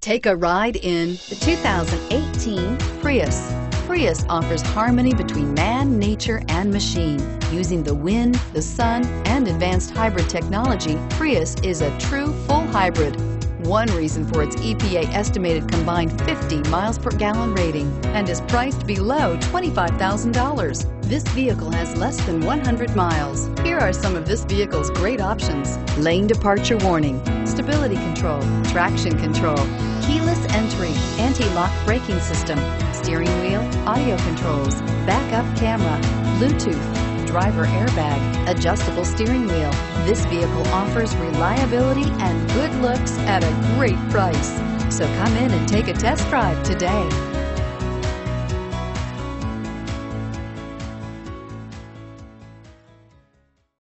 Take a ride in the 2018 Prius. Prius offers harmony between man, nature, and machine. Using the wind, the sun, and advanced hybrid technology, Prius is a true full hybrid. One reason for its EPA estimated combined 50 miles per gallon rating and is priced below $25,000. This vehicle has less than 100 miles. Here are some of this vehicle's great options. Lane departure warning, stability control, traction control, keyless entry, anti-lock braking system, steering wheel, audio controls, backup camera, Bluetooth, driver airbag, adjustable steering wheel. This vehicle offers reliability and good looks at a great price. So come in and take a test drive today.